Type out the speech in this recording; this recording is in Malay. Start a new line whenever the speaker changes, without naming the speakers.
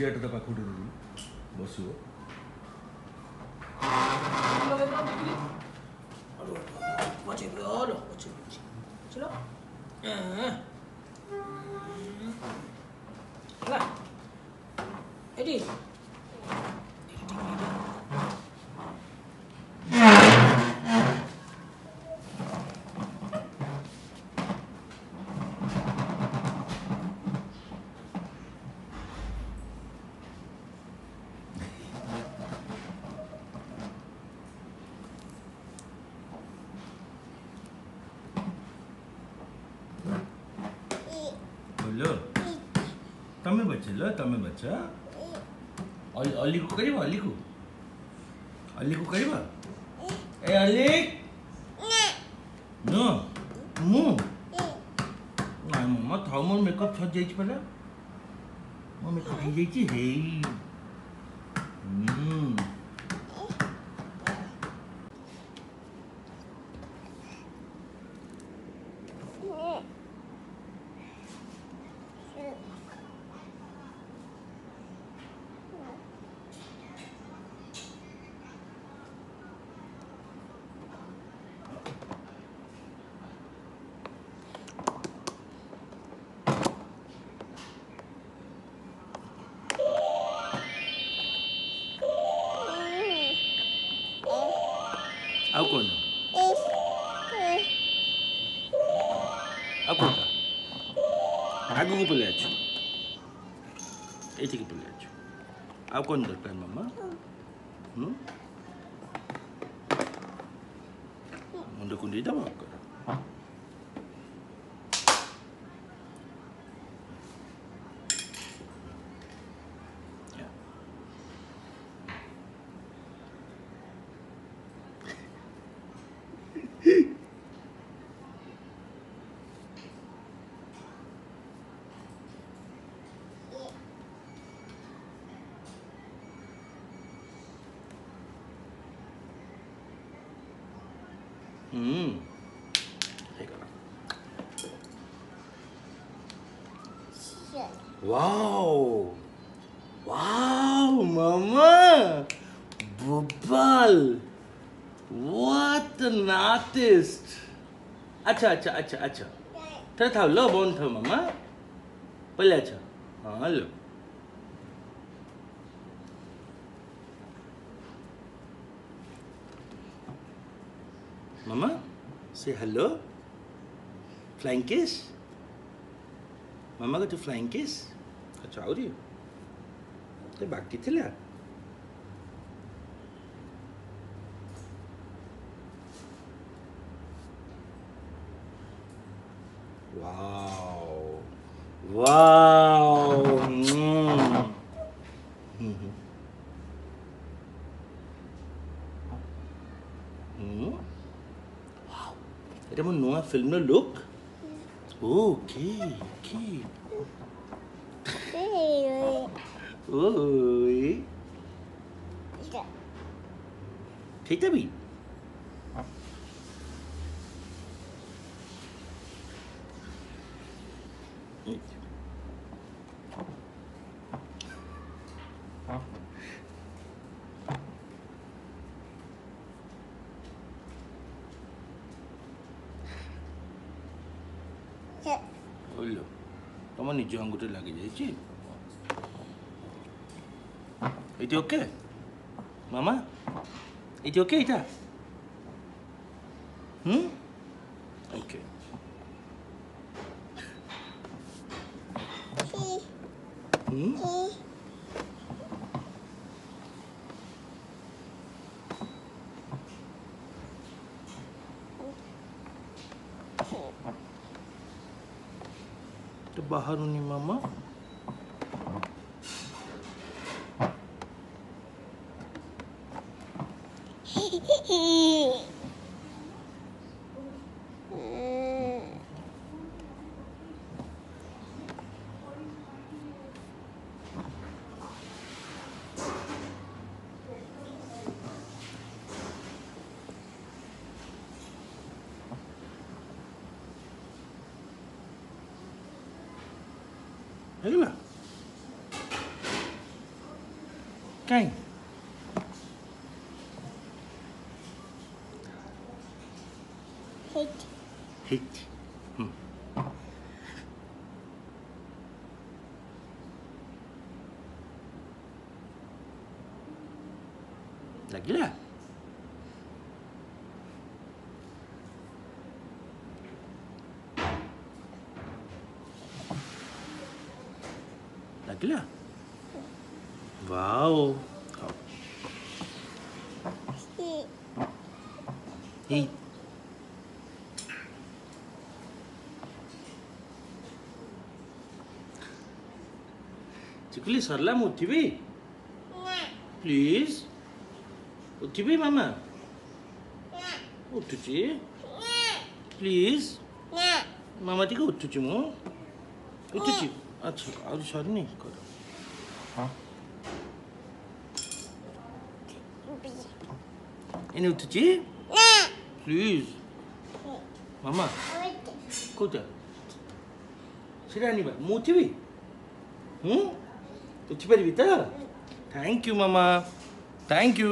ಥಿಯೇಟರ್ದ ಪಕ್ಕ ಕೂಡಿರೋರು ಬಸ್ಸು બચ્ચો તમે બચ્ચે લો તમે બચ્ચા અલીકુ કરીબો અલીકુ અલીકુ કરીબો એ અલીક નો મુ ના મમ્મા થાવ મોર મેકઅપ થઈ જાય છે પેલા મો મેકઅપ થઈ જાય છે હે હમ ଆଉ କ'ଣ ଆଉ କୋଉଟା ଆଗକୁ ପଳେଇ ଅଛୁ ଏଇଠିକି ପଳେଇ ଅଛୁ ଆଉ କ'ଣ ଦରକାର ମାମା ହୁଁ ମୁଣ୍ଡ କୁଣ୍ଡେଇ ଦେବ କର Mmm. Wow! Wow, Mama! Bubal! What an artist! Acha, acha, acha, acha. Tell us how love on Mama. Pull it, acha. Mama, say hello. Flying kiss. Mama got to flying kiss. अच्छा आउरी back बाकी थिला Wow. Wow. temos numa film no look? Okay, okay. Oi. Tita bem. Thank you.
cik.
Oh, Kau mana lagi je, cik? Itu okey? Mama? Itu okey tak? Hmm? Okey. Hmm? Hmm? baharuni mama Yalah. Kan?
Hate.
Hate. Hmm. Lagilah. Wow ହଉ
Hit.
ଏଇ ଚିକୁଲି ସରିଲା ମୁଁ ଉଠିବି ପ୍ଲିଜ୍ ଉଠିବି ମାମା ଉଠୁଛି ପ୍ଲିଜ୍ ମାମା ଟିକେ ଉଠୁଛି ମୁଁ ଉଠୁଛି ଆଚ୍ଛା ଆହୁରି ସରିନି କର ହଁ ଏନେ ଉଠୁଛି ପ୍ଲିଜ୍ ମାମା କୋଉଟା ସେଟା ଆଣିବା ମୁଁ ଉଠିବି ହୁଁ ଉଠିପାରିବି ତ ଥ୍ୟାଙ୍କ ୟୁ ମାମା ଥ୍ୟାଙ୍କ ୟୁ